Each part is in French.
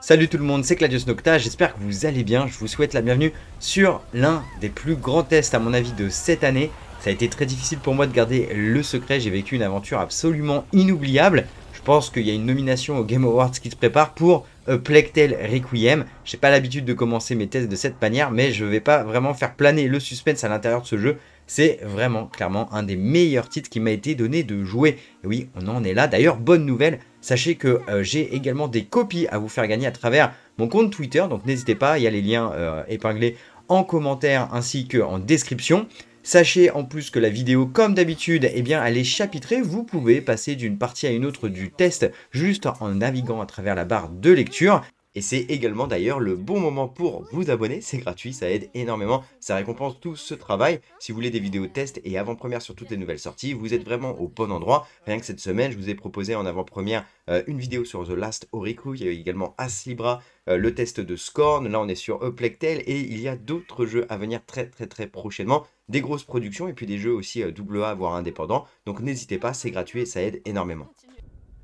Salut tout le monde, c'est Claudius Nocta, j'espère que vous allez bien, je vous souhaite la bienvenue sur l'un des plus grands tests à mon avis de cette année. Ça a été très difficile pour moi de garder le secret, j'ai vécu une aventure absolument inoubliable. Je pense qu'il y a une nomination au Game Awards qui se prépare pour A Plague Tale Requiem. J'ai pas l'habitude de commencer mes tests de cette manière, mais je vais pas vraiment faire planer le suspense à l'intérieur de ce jeu. C'est vraiment clairement un des meilleurs titres qui m'a été donné de jouer. Et oui, on en est là. D'ailleurs, bonne nouvelle, Sachez que euh, j'ai également des copies à vous faire gagner à travers mon compte Twitter, donc n'hésitez pas, il y a les liens euh, épinglés en commentaire ainsi qu'en description. Sachez en plus que la vidéo, comme d'habitude, eh bien, elle est chapitrée. Vous pouvez passer d'une partie à une autre du test juste en naviguant à travers la barre de lecture. Et c'est également d'ailleurs le bon moment pour vous abonner, c'est gratuit, ça aide énormément, ça récompense tout ce travail. Si vous voulez des vidéos test et avant-première sur toutes les nouvelles sorties, vous êtes vraiment au bon endroit. Rien que cette semaine, je vous ai proposé en avant-première euh, une vidéo sur The Last Oriku, il y a également As Libra, euh, le test de Scorn, là on est sur Uplectel et il y a d'autres jeux à venir très très très prochainement, des grosses productions et puis des jeux aussi euh, voire indépendants. Donc n'hésitez pas, c'est gratuit et ça aide énormément.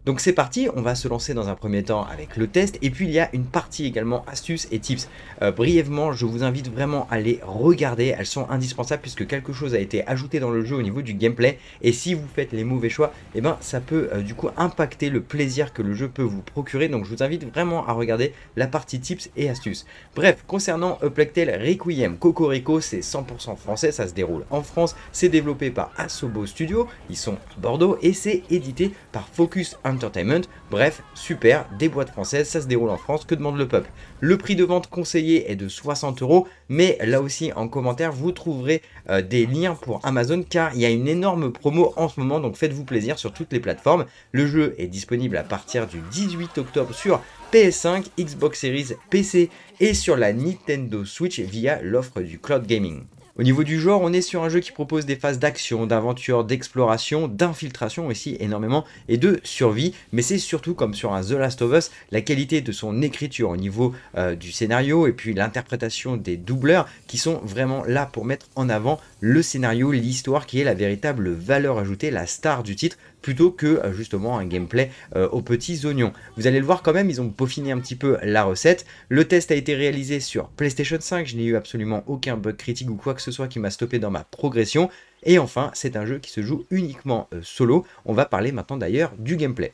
Donc c'est parti, on va se lancer dans un premier temps avec le test. Et puis il y a une partie également astuces et tips. Euh, brièvement, je vous invite vraiment à les regarder, elles sont indispensables puisque quelque chose a été ajouté dans le jeu au niveau du gameplay. Et si vous faites les mauvais choix, eh ben, ça peut euh, du coup impacter le plaisir que le jeu peut vous procurer. Donc je vous invite vraiment à regarder la partie tips et astuces. Bref, concernant Uplectel Requiem, Cocorico c'est 100% français, ça se déroule en France, c'est développé par Asobo Studio, ils sont à Bordeaux et c'est édité par Focus Entertainment. Bref, super, des boîtes françaises, ça se déroule en France, que demande le peuple? Le prix de vente conseillé est de 60 euros, mais là aussi en commentaire vous trouverez euh, des liens pour Amazon car il y a une énorme promo en ce moment, donc faites-vous plaisir sur toutes les plateformes. Le jeu est disponible à partir du 18 octobre sur PS5, Xbox Series, PC et sur la Nintendo Switch via l'offre du cloud gaming. Au niveau du genre, on est sur un jeu qui propose des phases d'action, d'aventure, d'exploration, d'infiltration aussi énormément et de survie, mais c'est surtout comme sur un The Last of Us, la qualité de son écriture au niveau euh, du scénario et puis l'interprétation des doubleurs qui sont vraiment là pour mettre en avant le scénario, l'histoire qui est la véritable valeur ajoutée, la star du titre, plutôt que euh, justement un gameplay euh, aux petits oignons. Vous allez le voir quand même, ils ont peaufiné un petit peu la recette. Le test a été réalisé sur PlayStation 5, je n'ai eu absolument aucun bug critique ou quoi que ce soit qui m'a stoppé dans ma progression. Et enfin, c'est un jeu qui se joue uniquement euh, solo. On va parler maintenant d'ailleurs du gameplay.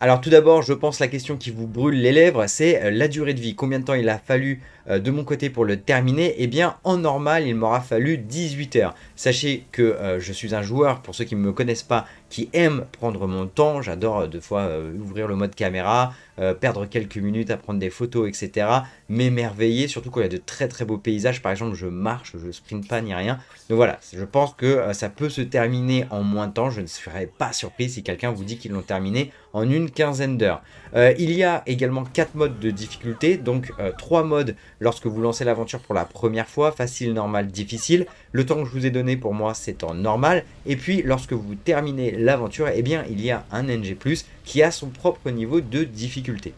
Alors tout d'abord, je pense la question qui vous brûle les lèvres, c'est la durée de vie. Combien de temps il a fallu euh, de mon côté pour le terminer Eh bien, en normal, il m'aura fallu 18 heures. Sachez que euh, je suis un joueur, pour ceux qui ne me connaissent pas, qui aime prendre mon temps. J'adore euh, de fois ouvrir le mode caméra, perdre quelques minutes à prendre des photos, etc. M'émerveiller, surtout quand il y a de très très beaux paysages. Par exemple, je marche, je sprint pas ni rien. Donc voilà, je pense que ça peut se terminer en moins de temps. Je ne serais pas surpris si quelqu'un vous dit qu'ils l'ont terminé en une quinzaine d'heures. il y a également quatre modes de difficulté, donc trois modes lorsque vous lancez l'aventure pour la première fois, facile, normal, difficile. Le temps que je vous ai donné pour moi, c'est en normal. Et puis, lorsque vous terminez l'aventure, eh bien, il y a un NG+, qui a son propre niveau de difficulté.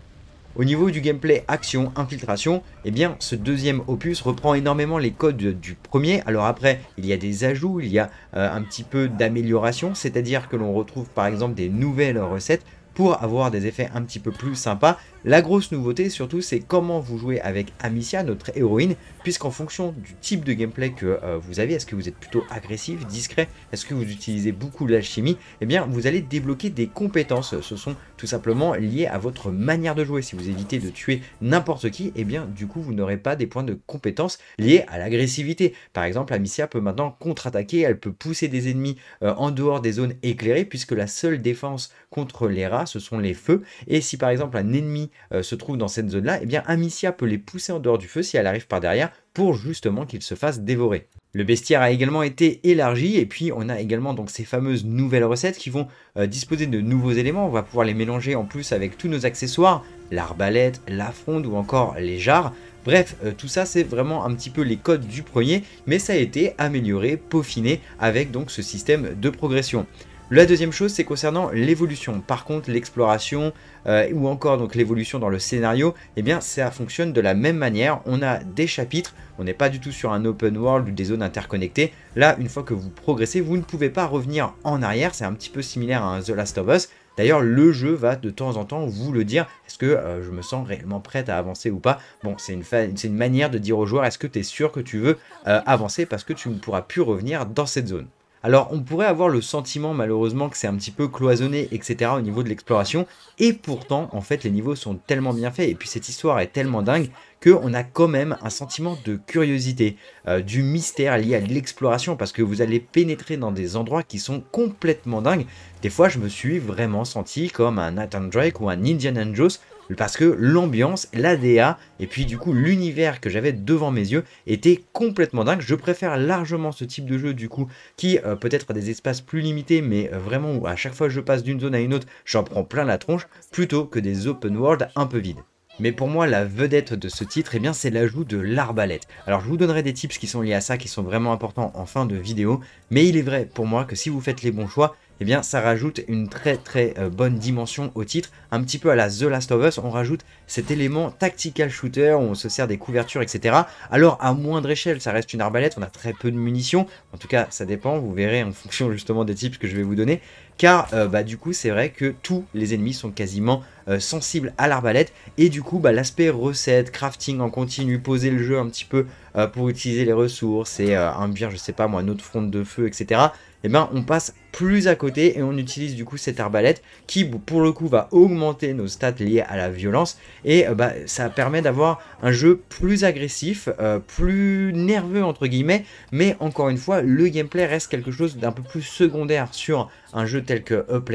Au niveau du gameplay action infiltration, eh bien ce deuxième opus reprend énormément les codes du premier. Alors après, il y a des ajouts, il y a euh, un petit peu d'amélioration, c'est-à-dire que l'on retrouve par exemple des nouvelles recettes pour avoir des effets un petit peu plus sympas. La grosse nouveauté surtout c'est comment vous jouez avec Amicia, notre héroïne, puisqu'en fonction du type de gameplay que euh, vous avez, est-ce que vous êtes plutôt agressif, discret, est-ce que vous utilisez beaucoup l'alchimie, eh bien vous allez débloquer des compétences, ce sont tout simplement liées à votre manière de jouer. Si vous évitez de tuer n'importe qui, eh bien du coup vous n'aurez pas des points de compétences liés à l'agressivité. Par exemple, Amicia peut maintenant contre-attaquer, elle peut pousser des ennemis euh, en dehors des zones éclairées, puisque la seule défense contre les rats, ce sont les feux, et si par exemple un ennemi euh, se trouve dans cette zone-là, eh bien Amicia peut les pousser en dehors du feu si elle arrive par derrière pour justement qu'ils se fassent dévorer. Le bestiaire a également été élargi et puis on a également donc ces fameuses nouvelles recettes qui vont euh, disposer de nouveaux éléments. On va pouvoir les mélanger en plus avec tous nos accessoires, l'arbalète, la fronde ou encore les jarres. Bref, euh, tout ça c'est vraiment un petit peu les codes du premier, mais ça a été amélioré, peaufiné avec donc ce système de progression. La deuxième chose, c'est concernant l'évolution. Par contre, l'exploration euh, ou encore donc l'évolution dans le scénario, eh bien ça fonctionne de la même manière. On a des chapitres, on n'est pas du tout sur un open world ou des zones interconnectées. Là, une fois que vous progressez, vous ne pouvez pas revenir en arrière. C'est un petit peu similaire à un The Last of Us. D'ailleurs, le jeu va de temps en temps vous le dire, est-ce que euh, je me sens réellement prête à avancer ou pas? Bon, c'est une, manière de dire aux joueurs, est-ce que tu es sûr que tu veux euh, avancer parce que tu ne pourras plus revenir dans cette zone alors on pourrait avoir le sentiment malheureusement que c'est un petit peu cloisonné, etc. au niveau de l'exploration, et pourtant en fait les niveaux sont tellement bien faits, et puis cette histoire est tellement dingue qu'on a quand même un sentiment de curiosité, euh, du mystère lié à l'exploration, parce que vous allez pénétrer dans des endroits qui sont complètement dingues. Des fois je me suis vraiment senti comme un Nathan Drake ou un Indiana Jones parce que l'ambiance, l'ADA et puis du coup l'univers que j'avais devant mes yeux était complètement dingue. Je préfère largement ce type de jeu du coup qui euh, peut-être a des espaces plus limités mais euh, vraiment où à chaque fois que je passe d'une zone à une autre j'en prends plein la tronche plutôt que des open world un peu vides. Mais pour moi, la vedette de ce titre, eh bien, c'est l'ajout de l'arbalète. Alors, je vous donnerai des tips qui sont liés à ça, qui sont vraiment importants en fin de vidéo. Mais il est vrai pour moi que si vous faites les bons choix, eh bien ça rajoute une très très euh, bonne dimension au titre, un petit peu à la The Last of Us, on rajoute cet élément tactical shooter où on se sert des couvertures, etc. Alors à moindre échelle, ça reste une arbalète, on a très peu de munitions, en tout cas ça dépend, vous verrez en fonction justement des tips que je vais vous donner, car euh, bah, du coup c'est vrai que tous les ennemis sont quasiment euh, sensibles à l'arbalète, et du coup bah, l'aspect recette, crafting en continu, poser le jeu un petit peu pour utiliser les ressources, et un bien, je sais pas moi, notre fronde de feu, etc eh ben, on passe plus à côté et on utilise du coup cette arbalète qui pour le coup va augmenter nos stats liées à la violence. Et euh, bah, ça permet d'avoir un jeu plus agressif, euh, plus nerveux entre guillemets, mais encore une fois le gameplay reste quelque chose d'un peu plus secondaire sur un jeu tel que Up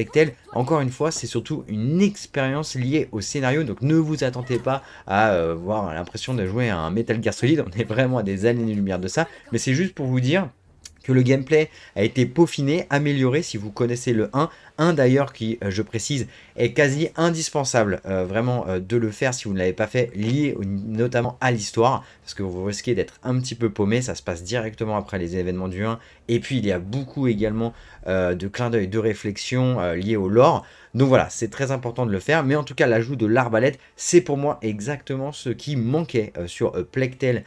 Encore une fois, c'est surtout une expérience liée au scénario, donc ne vous attendez pas à euh, voir l'impression de jouer à un Metal Gear Solid, on est vraiment à des années-lumière de ça, mais c'est juste pour vous dire que le gameplay a été peaufiné, amélioré si vous connaissez le 1. 1 d'ailleurs qui, euh, je précise, est quasi indispensable euh, vraiment euh, de le faire si vous ne l'avez pas fait, lié notamment à l'histoire, parce que vous risquez d'être un petit peu paumé, ça se passe directement après les événements du 1, et puis il y a beaucoup également de clins d'œil, de réflexion liés au lore. Donc voilà, c'est très important de le faire, mais en tout cas l'ajout de l'arbalète, c'est pour moi exactement ce qui manquait sur Plectel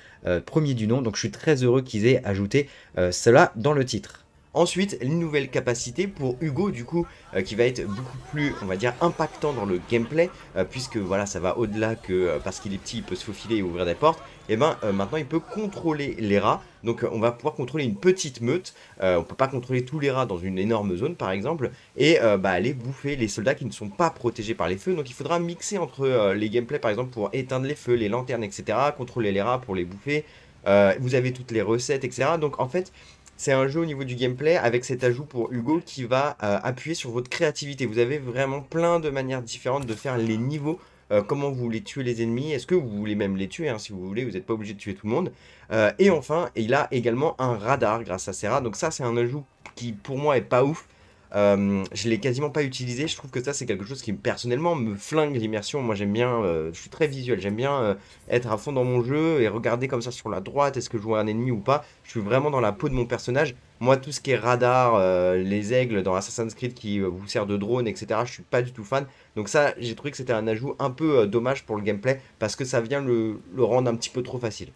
premier du nom, donc je suis très heureux qu'ils aient ajouté cela dans le titre. Ensuite, une nouvelle capacité pour Hugo, du coup, euh, qui va être beaucoup plus, on va dire, impactant dans le gameplay, euh, puisque voilà, ça va au-delà que euh, parce qu'il est petit, il peut se faufiler et ouvrir des portes. Et eh ben maintenant, il peut contrôler les rats. Donc, on va pouvoir contrôler une petite meute. on peut pas contrôler tous les rats dans une énorme zone, par exemple, et bah, aller bouffer les soldats qui ne sont pas protégés par les feux. Donc, il faudra mixer entre les gameplays, par exemple, pour éteindre les feux, les lanternes, etc., contrôler les rats pour les bouffer. vous avez toutes les recettes, etc. Donc, en fait, c'est un jeu au niveau du gameplay avec cet ajout pour Hugo qui va euh, appuyer sur votre créativité. Vous avez vraiment plein de manières différentes de faire les niveaux. Euh, comment vous voulez tuer les ennemis Est-ce que vous voulez même les tuer hein, Si vous voulez, vous n'êtes pas obligé de tuer tout le monde. Euh, et enfin, il a également un radar grâce à rats. Donc ça, c'est un ajout qui pour moi est pas ouf. Euh, je l'ai quasiment pas utilisé. Je trouve que ça, c'est quelque chose qui personnellement me flingue l'immersion. Moi, j'aime bien, euh, je suis très visuel. J'aime bien euh, être à fond dans mon jeu et regarder comme ça sur la droite est-ce que je vois un ennemi ou pas. Je suis vraiment dans la peau de mon personnage. Moi, tout ce qui est radar, les aigles dans Assassin's Creed qui vous sert de drone, etc., je suis pas du tout fan. Donc, ça, j'ai trouvé que c'était un ajout un peu dommage pour le gameplay parce que ça vient le rendre un petit peu trop facile.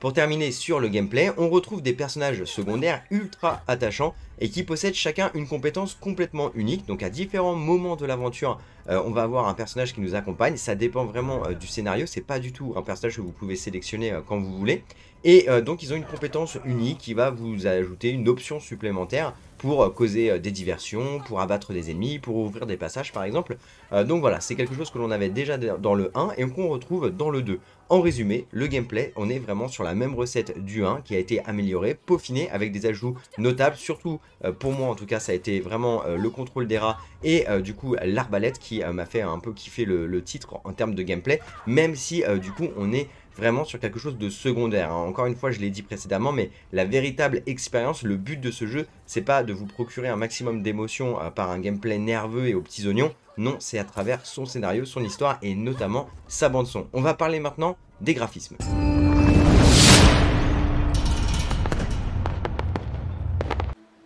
Pour terminer sur le gameplay, on retrouve des personnages secondaires ultra attachants et qui possèdent chacun une compétence complètement unique. Donc à différents moments de l'aventure, euh, on va avoir un personnage qui nous accompagne. Ça dépend vraiment euh, du scénario, c'est pas du tout un personnage que vous pouvez sélectionner euh, quand vous voulez. Et donc ils ont une compétence unique qui va vous ajouter une option supplémentaire pour causer des diversions, pour abattre des ennemis, pour ouvrir des passages par exemple. donc voilà, c'est quelque chose que l'on avait déjà dans le 1 et qu'on retrouve dans le 2. En résumé, le gameplay, on est vraiment sur la même recette du 1 qui a été améliorée, peaufinée avec des ajouts notables, surtout pour moi en tout cas ça a été vraiment euh, le contrôle des rats et euh, du coup l'arbalète qui m'a fait un peu kiffer le, titre en termes de gameplay, même si du coup on est vraiment sur quelque chose de secondaire. Hein. Encore une fois, je l'ai dit précédemment, mais la véritable expérience, le but de ce jeu, c'est pas de vous procurer un maximum d'émotions par un gameplay nerveux et aux petits oignons, non, c'est à travers son scénario, son histoire et notamment sa bande son. On va parler maintenant des graphismes.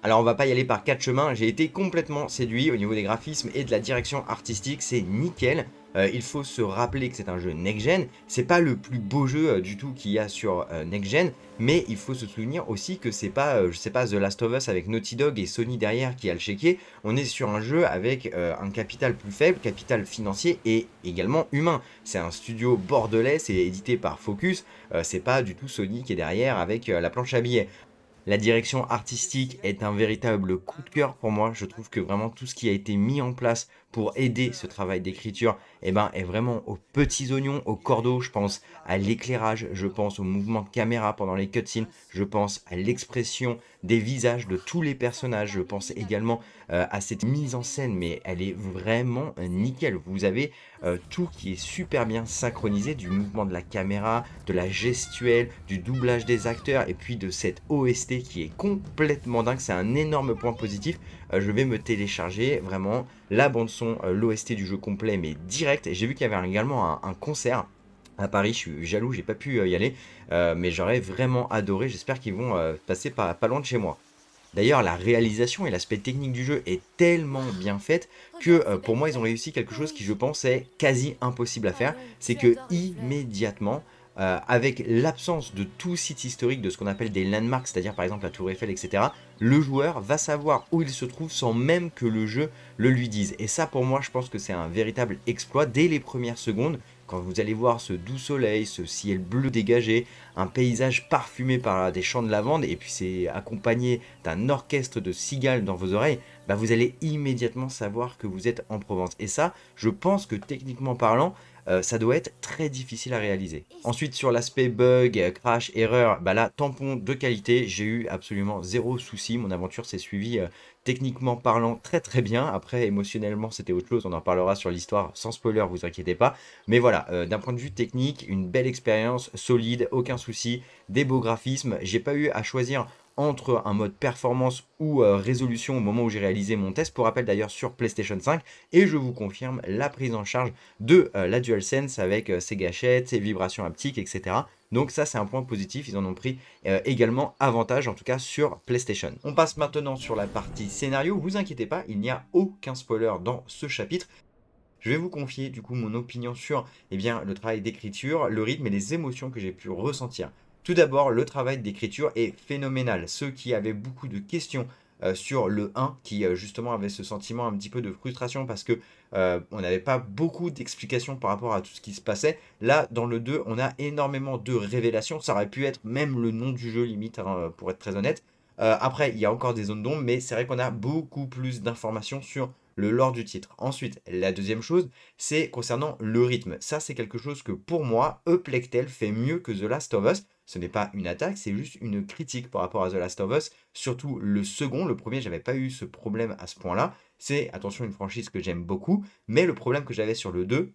Alors on va pas y aller par quatre chemins, j'ai été complètement séduit au niveau des graphismes et de la direction artistique, c'est nickel. Euh, il faut se rappeler que c'est un jeu next-gen. C'est pas le plus beau jeu euh, du tout qu'il y a sur euh, next-gen, mais il faut se souvenir aussi que c'est pas, je sais pas, The Last of Us avec Naughty Dog et Sony derrière qui a le chéquier. On est sur un jeu avec un capital plus faible, capital financier et également humain. C'est un studio bordelais, c'est édité par Focus. c'est pas du tout Sony qui est derrière avec la planche à billets. La direction artistique est un véritable coup de cœur pour moi. Je trouve que vraiment tout ce qui a été mis en place pour aider ce travail d'écriture eh ben, est vraiment aux petits oignons, au cordeau. Je pense à l'éclairage, je pense au mouvement de caméra pendant les cutscenes, je pense à l'expression des visages de tous les personnages, je pense également euh, à cette mise en scène, mais elle est vraiment nickel. Vous avez euh, tout qui est super bien synchronisé, du mouvement de la caméra, de la gestuelle, du doublage des acteurs, et puis de cette OST qui est complètement dingue. C'est un énorme point positif. Euh, je vais me télécharger vraiment la bande son, l'OST du jeu complet, mais direct. J'ai vu qu'il y avait également un concert à Paris. Je suis jaloux, j'ai pas pu euh, y aller, euh, mais j'aurais vraiment adoré. J'espère qu'ils vont euh, passer pas, pas loin de chez moi. D'ailleurs, la réalisation et l'aspect technique du jeu est tellement bien faite que pour moi, ils ont réussi quelque chose qui, je pense, est quasi impossible à faire. C'est que immédiatement, avec l'absence de tout site historique de ce qu'on appelle des landmarks, c'est-à-dire par exemple la Tour Eiffel, etc., le joueur va savoir où il se trouve sans même que le jeu le lui dise. Et ça, pour moi, je pense que c'est un véritable exploit. Dès les premières secondes, quand vous allez voir ce doux soleil, ce ciel bleu dégagé, un paysage parfumé par des champs de lavande, et puis c'est accompagné d'un orchestre de cigales dans vos oreilles, bah vous allez immédiatement savoir que vous êtes en Provence. Et ça, je pense que techniquement parlant, euh, ça doit être très difficile à réaliser. Ensuite, sur l'aspect bug, crash, erreur, bah là, tampon de qualité, j'ai eu absolument zéro souci. Mon aventure s'est suivie euh, techniquement parlant très très bien. Après, émotionnellement, c'était autre chose. On en parlera sur l'histoire sans spoiler, vous inquiétez pas. Mais voilà, euh, d'un point de vue technique, une belle expérience, solide, aucun souci, des beaux graphismes. J'ai pas eu à choisir entre un mode performance ou euh, résolution au moment où j'ai réalisé mon test, pour rappel d'ailleurs sur PlayStation 5, et je vous confirme la prise en charge de euh, la DualSense avec euh, ses gâchettes, ses vibrations haptiques, etc. Donc ça c'est un point positif, ils en ont pris également avantage en tout cas sur PlayStation. On passe maintenant sur la partie scénario, vous inquiétez pas, il n'y a aucun spoiler dans ce chapitre. Je vais vous confier du coup mon opinion sur eh bien, le travail d'écriture, le rythme et les émotions que j'ai pu ressentir tout d'abord, le travail d'écriture est phénoménal. Ceux qui avaient beaucoup de questions euh, sur le 1, qui euh, justement avaient ce sentiment un petit peu de frustration parce que euh, on n'avait pas beaucoup d'explications par rapport à tout ce qui se passait. Là, dans le 2, on a énormément de révélations. Ça aurait pu être même le nom du jeu limite, hein, pour être très honnête. après, il y a encore des zones d'ombre, mais c'est vrai qu'on a beaucoup plus d'informations sur le lore du titre. Ensuite, la deuxième chose, c'est concernant le rythme. Ça, c'est quelque chose que pour moi, Eplectel fait mieux que The Last of Us. Ce n'est pas une attaque, c'est juste une critique par rapport à The Last of Us. Surtout le second, le premier, j'avais pas eu ce problème à ce point-là. C'est, attention, une franchise que j'aime beaucoup, mais le problème que j'avais sur le 2,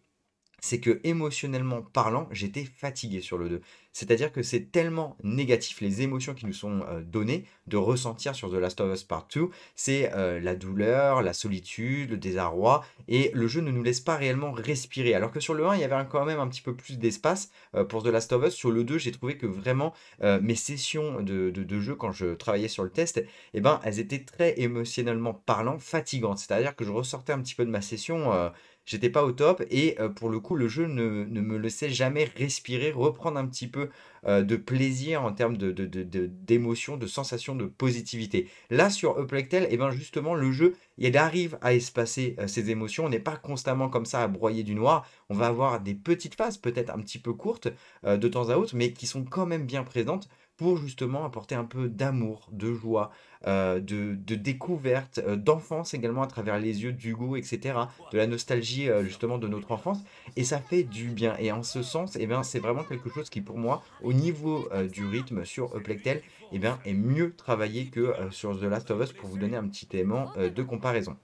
c'est que émotionnellement parlant, j'étais fatigué sur le 2. C'est-à-dire que c'est tellement négatif les émotions qui nous sont euh, données de ressentir sur The Last of Us Part 2, c'est euh, la douleur, la solitude, le désarroi, et le jeu ne nous laisse pas réellement respirer. Alors que sur le 1, il y avait quand même un petit peu plus d'espace euh, pour The Last of Us. Sur le 2, j'ai trouvé que vraiment mes sessions de, jeu quand je travaillais sur le test, eh ben, elles étaient très émotionnellement parlant fatigantes. C'est-à-dire que je ressortais un petit peu de ma session j'étais pas au top et euh, pour le coup le jeu ne, me laissait jamais respirer, reprendre un petit peu euh, de plaisir en termes de, d'émotion, de, de, sensation, de positivité. Là sur Uplectel, et eh ben justement le jeu il arrive à espacer euh, ses émotions, on n'est pas constamment comme ça à broyer du noir, on va avoir des petites phases peut-être un petit peu courtes de temps à autre mais qui sont quand même bien présentes pour justement apporter un peu d'amour, de joie, euh, de, découverte, euh, d'enfance également à travers les yeux d'Hugo, etc. De la nostalgie euh, justement de notre enfance. Et ça fait du bien. Et en ce sens, eh bien, c'est vraiment quelque chose qui pour moi, au niveau du rythme sur Uplectel, eh bien, est mieux travaillé que sur The Last of Us pour vous donner un petit élément de comparaison.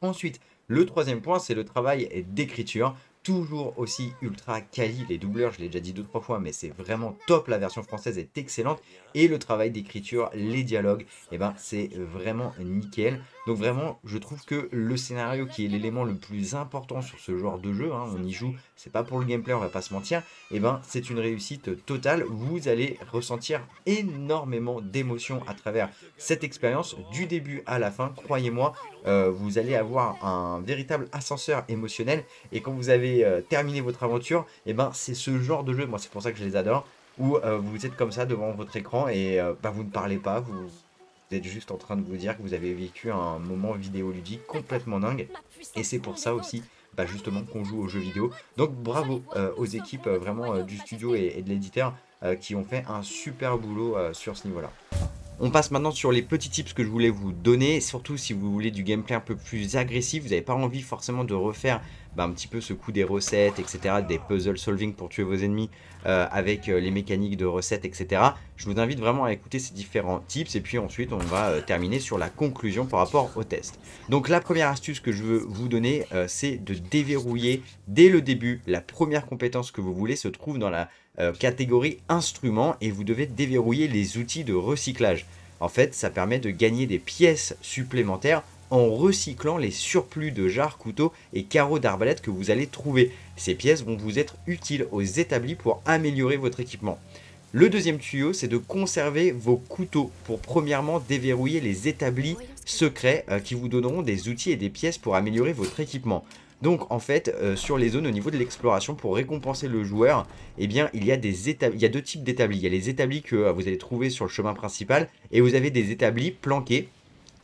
Ensuite, le troisième point, c'est le travail d'écriture toujours aussi ultra quali. Les doubleurs, je l'ai déjà dit deux trois fois, mais c'est vraiment top. La version française est excellente et le travail d'écriture, les dialogues, eh ben c'est vraiment nickel. Donc vraiment, je trouve que le scénario qui est l'élément le plus important sur ce genre de jeu, hein, on y joue, c'est pas pour le gameplay, on va pas se mentir, et eh ben c'est une réussite totale. Vous allez ressentir énormément d'émotions à travers cette expérience du début à la fin. Croyez-moi, euh, vous allez avoir un véritable ascenseur émotionnel et quand vous avez voulez terminer votre aventure, et eh ben c'est ce genre de jeu, moi c'est pour ça que je les adore, où vous êtes comme ça devant votre écran et bah, vous ne parlez pas, vous, êtes juste en train de vous dire que vous avez vécu un moment vidéoludique complètement dingue. Et c'est pour ça aussi bah, justement qu'on joue aux jeux vidéo. Donc bravo aux équipes vraiment du studio et de l'éditeur qui ont fait un super boulot sur ce niveau-là. On passe maintenant sur les petits tips que je voulais vous donner, surtout si vous voulez du gameplay un peu plus agressif, vous n'avez pas envie forcément de refaire bah, un petit peu ce coup des recettes, etc., des puzzle solving pour tuer vos ennemis euh, avec euh, les mécaniques de recettes, etc. Je vous invite vraiment à écouter ces différents tips et puis ensuite on va euh, terminer sur la conclusion par rapport au test. Donc la première astuce que je veux vous donner, c'est de déverrouiller dès le début la première compétence que vous voulez se trouve dans la euh, catégorie instruments et vous devez déverrouiller les outils de recyclage. En fait, ça permet de gagner des pièces supplémentaires en recyclant les surplus de jarres, couteaux et carreaux d'arbalète que vous allez trouver. Ces pièces vont vous être utiles aux établis pour améliorer votre équipement. Le deuxième tuyau, c'est de conserver vos couteaux pour premièrement déverrouiller les établis secrets euh, qui vous donneront des outils et des pièces pour améliorer votre équipement. Donc en fait, euh, sur les zones au niveau de l'exploration, pour récompenser le joueur, eh bien il y a, des il y a deux types d'établis. Il y a les établis que euh, vous allez trouver sur le chemin principal et vous avez des établis planqués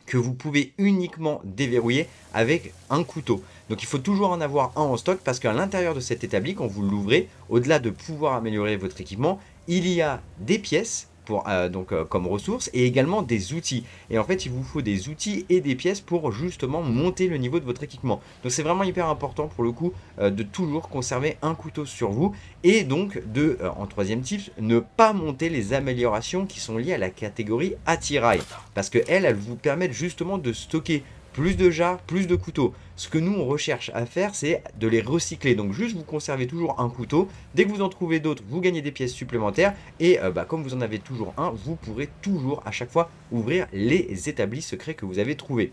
que vous pouvez uniquement déverrouiller avec un couteau. Donc il faut toujours en avoir un en stock parce qu'à l'intérieur de cet établi, quand vous l'ouvrez, au-delà de pouvoir améliorer votre équipement, il y a des pièces euh, donc, euh, comme ressources et également des outils. Et en fait, il vous faut des outils et des pièces pour justement monter le niveau de votre équipement. Donc c'est vraiment hyper important pour le coup euh, de toujours conserver un couteau sur vous et donc de, en troisième type, ne pas monter les améliorations qui sont liées à la catégorie attirail. Parce que elles vous permettent justement de stocker plus de jarres, plus de couteaux. Ce que nous on recherche à faire, c'est de les recycler. Donc juste vous conservez toujours un couteau. Dès que vous en trouvez d'autres, vous gagnez des pièces supplémentaires. Et euh, bah, comme vous en avez toujours un, vous pourrez toujours à chaque fois ouvrir les établis secrets que vous avez trouvés.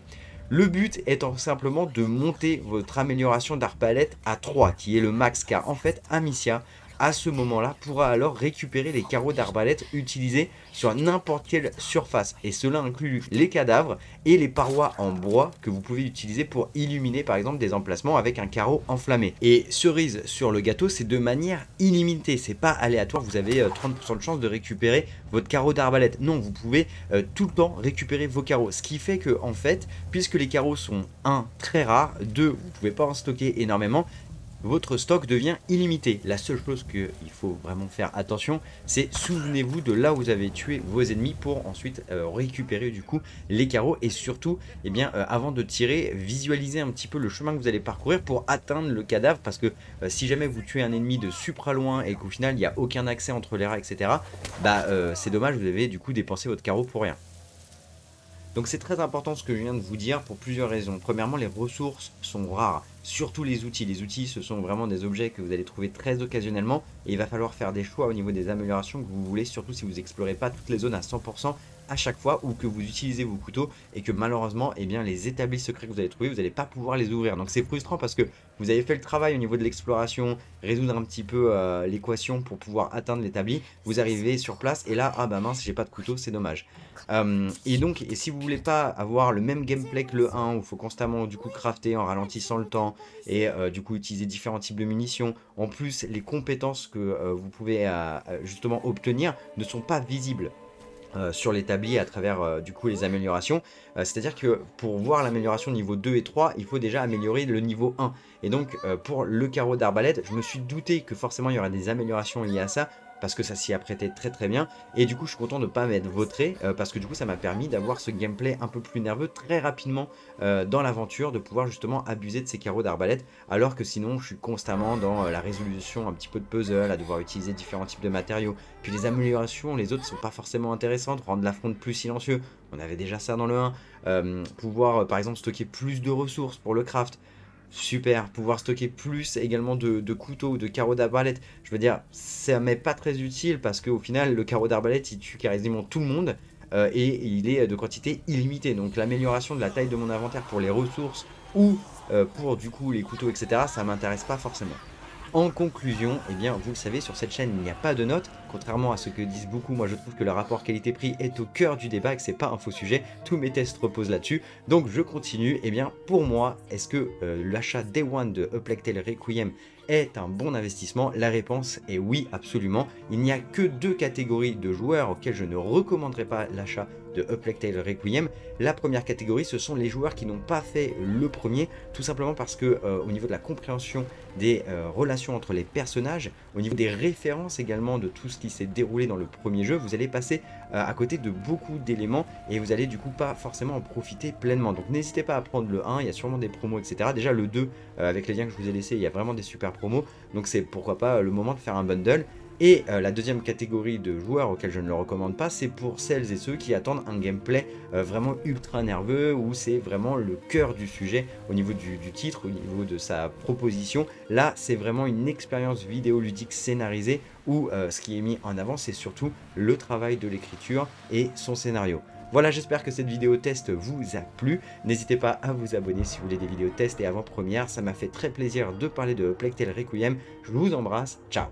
Le but étant simplement de monter votre amélioration d'arbalète à 3, qui est le max, car en fait, Amicia à ce moment-là, pourra alors récupérer les carreaux d'arbalète utilisés sur n'importe quelle surface. Et cela inclut les cadavres et les parois en bois que vous pouvez utiliser pour illuminer par exemple des emplacements avec un carreau enflammé. Et cerise sur le gâteau, c'est de manière illimitée, c'est pas aléatoire, vous avez 30% euh, de chance de récupérer votre carreau d'arbalète. Non, vous pouvez euh, tout le temps récupérer vos carreaux. Ce qui fait que en fait, puisque les carreaux sont 1 très rares, 2 vous pouvez pas en stocker énormément, votre stock devient illimité. La seule chose qu'il faut vraiment faire attention, c'est souvenez-vous de là où vous avez tué vos ennemis pour ensuite euh, récupérer du coup les carreaux et surtout, eh bien, euh, avant de tirer, visualisez un petit peu le chemin que vous allez parcourir pour atteindre le cadavre parce que euh, si jamais vous tuez un ennemi de supra loin et qu'au final il n'y a aucun accès entre les rats, etc., bah c'est dommage, vous avez du coup dépensé votre carreau pour rien. Donc c'est très important ce que je viens de vous dire pour plusieurs raisons. Premièrement, les ressources sont rares surtout les outils. Les outils, ce sont vraiment des objets que vous allez trouver très occasionnellement et il va falloir faire des choix au niveau des améliorations que vous voulez, surtout si vous n'explorez pas toutes les zones à 100% à chaque fois ou que vous utilisez vos couteaux et que malheureusement, eh bien, les établis secrets que vous allez trouver, vous n'allez pas pouvoir les ouvrir. Donc c'est frustrant parce que vous avez fait le travail au niveau de l'exploration, résoudre un petit peu euh, l'équation pour pouvoir atteindre l'établi. Vous arrivez sur place et là, ah bah mince, j'ai pas de couteau, c'est dommage. Euh, et donc, et si vous voulez pas avoir le même gameplay que le 1 où il faut constamment du coup crafter en ralentissant le temps, et euh, du coup utiliser différents types de munitions. En plus, les compétences que vous pouvez justement obtenir ne sont pas visibles. Sur l'établi à travers du coup les améliorations. C'est à dire que pour voir l'amélioration niveau 2 et 3, il faut déjà améliorer le niveau 1. Et donc pour le carreau d'arbalète, je me suis douté que forcément il y aurait des améliorations liées à ça parce que ça s'y apprêtait très très bien. Et du coup, je suis content de ne pas m'être vautré euh, parce que du coup, ça m'a permis d'avoir ce gameplay un peu plus nerveux très rapidement euh, dans l'aventure, de pouvoir justement abuser de ces carreaux d'arbalète, alors que sinon, je suis constamment dans euh, la résolution un petit peu de puzzle, à devoir utiliser différents types de matériaux. Puis les améliorations, les autres sont pas forcément intéressantes, rendre l'affront plus silencieux, on avait déjà ça dans le 1, pouvoir par exemple stocker plus de ressources pour le craft, super. Pouvoir stocker plus également de, couteaux ou de carreaux d'arbalète. Je veux dire, ça m'est pas très utile parce qu'au final, le carreau d'arbalète, il tue quasiment tout le monde. Euh, et il est de quantité illimitée. Donc l'amélioration de la taille de mon inventaire pour les ressources ou euh, pour du coup les couteaux, etc., ça m'intéresse pas forcément. En conclusion, eh bien, vous le savez, sur cette chaîne, il n'y a pas de notes. Contrairement à ce que disent beaucoup, moi je trouve que le rapport qualité-prix est au cœur du débat et que c'est pas un faux sujet. Tous mes tests reposent là-dessus. Donc je continue. Eh bien, pour moi, est-ce que euh, l'achat Day One de Uplectel Requiem est un bon investissement? La réponse est oui, absolument. Il n'y a que deux catégories de joueurs auxquels je ne recommanderais pas l'achat de Plague Tale Requiem. La première catégorie, ce sont les joueurs qui n'ont pas fait le premier, tout simplement parce que euh, au niveau de la compréhension des euh, relations entre les personnages, au niveau des références également de tout ce qui s'est déroulé dans le premier jeu, vous allez passer euh, à côté de beaucoup d'éléments et vous allez du coup pas forcément en profiter pleinement. Donc n'hésitez pas à prendre le 1, il y a sûrement des promos, etc. Déjà le 2, avec les liens que je vous ai laissés, il y a vraiment des super promos, donc c'est pourquoi pas le moment de faire un bundle. Et euh, la deuxième catégorie de joueurs auxquels je ne le recommande pas, c'est pour celles et ceux qui attendent un gameplay euh, vraiment ultra nerveux, où c'est vraiment le cœur du sujet au niveau du, titre, au niveau de sa proposition. Là, c'est vraiment une expérience vidéoludique scénarisée, où euh, ce qui est mis en avant, c'est surtout le travail de l'écriture et son scénario. Voilà, j'espère que cette vidéo test vous a plu. N'hésitez pas à vous abonner si vous voulez des vidéos test et avant-première. Ça m'a fait très plaisir de parler de Plague Requiem. Je vous embrasse. Ciao